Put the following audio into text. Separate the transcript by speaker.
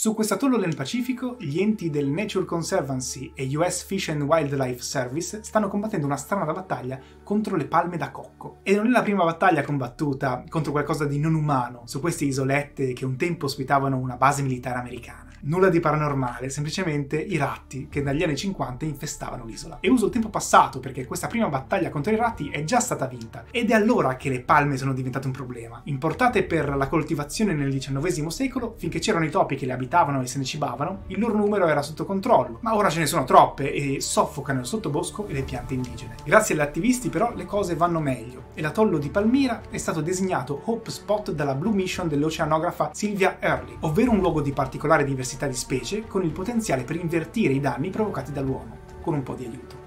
Speaker 1: Su questo atollo nel Pacifico, gli enti del Nature Conservancy e US Fish and Wildlife Service stanno combattendo una strana battaglia contro le palme da cocco. E non è la prima battaglia combattuta contro qualcosa di non umano su queste isolette che un tempo ospitavano una base militare americana. Nulla di paranormale, semplicemente i ratti che dagli anni 50 infestavano l'isola. E uso il tempo passato perché questa prima battaglia contro i ratti è già stata vinta ed è allora che le palme sono diventate un problema. Importate per la coltivazione nel XIX secolo, finché c'erano i topi che le abitavano e se ne cibavano, il loro numero era sotto controllo, ma ora ce ne sono troppe e soffocano il sottobosco e le piante indigene. Grazie agli attivisti però le cose vanno meglio e l'atollo di Palmira è stato designato Hope Spot dalla Blue Mission dell'oceanografa Sylvia Early, ovvero un luogo di particolare diversità di specie con il potenziale per invertire i danni provocati dall'uomo, con un po' di aiuto.